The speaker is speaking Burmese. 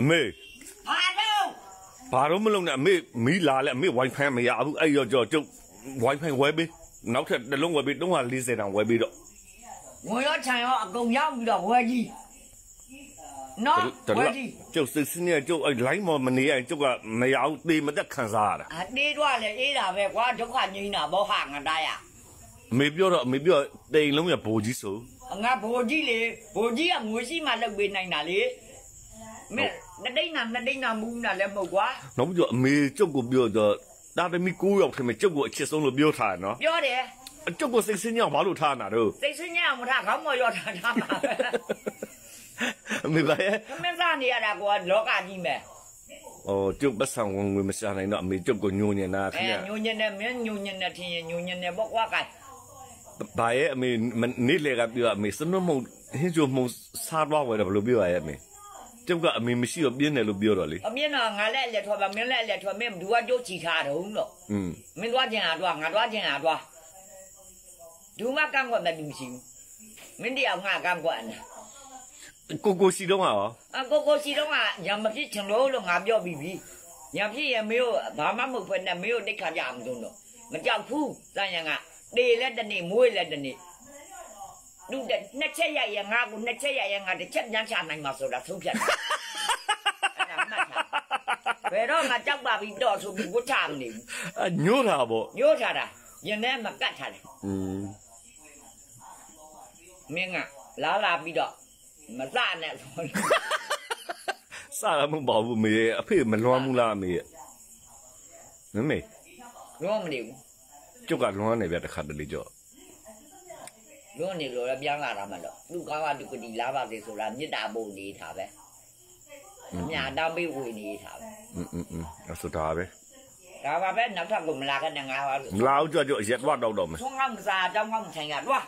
အမေဘာလို့ဘာတော့မလုပ်နဲ့အမေမီးလာလဲအမေ wifi မရဘူးအဲ့ရောကြောကျုပ် wifi ဝယ်ပေးနောက်ထပ်တစ်လုံးဝယ်ပေး340တောင်ဝယ်ပေးတော့ဝင်ရောခြံရောအကုန်ရောက်ပြီးတော့ဝယ်ကြီးနော်တဝယ်လို့ကြီးကျုပ်စစ်စင်းနေကျုပ်အဲ့ line မမနေရင်ကျုပ်ကမရဘူးတေမသက်ခံစားရတာအတေးတော့လေအေးတာပဲကွာဒုက္ခငိမ့်တာဘောဟာငါတားရအမေပြောတော့အမေပြောတိမ်လုံးရဘိုးကြီးဆိုငါဘိုလ်ကြီးလေဘိုလ်ကြီးကငွေရှိမှလုပ်ပေးနိုင်တာလေ မဲနှစ်ဒိန်းနာနှစ်ဒိန်းနာမူးနာလည်းမဟုတ်ကွာနောက်ပြီးတော့အမေကျုပ်ကိုပြောတော့တာသမီ9ယောက်ထဲမှာကျုပ်ကိုအချစ်ဆုံးလို့ပြောထားတယ်နော်ပြောတယ်အကျုပ်ကိုစိတ်ဆင်းရအောင်ဘာလို့ထားနာတော့စိတ်ဆင်းရအောင်မထားခေါင်းမရောထားထားပါပဲအမေပါရဲ့မင်းစားနေရတာကွာလောကကြီးမဲ့ဟိုကျုပ်ပတ်ဆောင်ဝင်ငွေမရှာနိုင်တော့အမေကျုပ်ကိုညှို့ညင်တာခင်အဲဗျညိုညင်နဲ့မင်းညိုညင်နဲ့ထင်ရင်ညိုညင်နဲ့ပေါ့ကွာကဲဘာရဲ့အမေနေလေကပြောအမေစနုံမုံဟင်းချိုမုံစားတော့ဝယ်တယ်ဘယ်လိုပြောရရဲ့အမေ ကျုပ်ကအမေမရှိတော့ပြင်းတယ်လို့ပြောတော့လေ အမြင်တော့ငါလည်းအလက်ထွက်ပါမင်းလည်းအလက်ထွက်မင်းဘူးကကြိုးချီထားတော့တော့ อืม မင်းသွားခြင်းဟာတော့ငါသွားခြင်းဟာတော့ဒူမကန့်ကွက်မဲ့လူမရှိဘူးမင်းတရားငါကန့်ကွက်နေ ကိုကိုစီတော့ဟာရော အကိုကိုစီတော့ကရံမဖြစ်ချင်လို့လို့ငါပြောပြီးပြီရံဖြစ်ရင်မင်းတို့ဘာမှမဟုတ်ဖ ೇನೆ မင်းတို့တိတ်ခါကြအောင်တော့မကြောက်ဘူးတန်ရံကတေလည်းတနေ့မွေးလည်းတနေ့ လူတဲ့နှစ်ချက်ရရငါကိုနှစ်ချက်ရရငါတစ်ချက်ညှချနိုင်မှာဆိုတာသုံးဖြတ်တယ်အဲ့ဒါမှတ်ထားဘယ်တော့ငါကြောက်ပါပြီတော့ဆိုပြီးဝတ်ချမနေဘူးအညို့တာပေါ့ညှိုးထားတာရင်ထဲမှာကတ်ထားတယ်อืมမင်းကလာလာပြီးတော့မစနဲ့ဆိုစားရမပေါ့ဘူးမေအဖေမလွမ်းဘူးလားအမေမမေရောမနေဘူးကျုပ်ကလွမ်းနေပြတခါတလေကြော ရောနေလို့လည်းပြန်လာတာမလို့လူကောင်းကလူကတိလာပါစေဆိုတာမေတ္တာပို့နေတာပဲအမြတောင်းပေးဝေနေတာပဲ อืมอืมอืมအဆူတာပဲ ဒါပါပဲနောက်ထပ်ကမလာခဲ့နဲ့ငါပါ မလာဘူးကြောက်ကြောက်ရက်တော့တော့တော့မယ် ဆုံးကောင်းမစားတောင်းကောင်းမဆိုင်ရတော့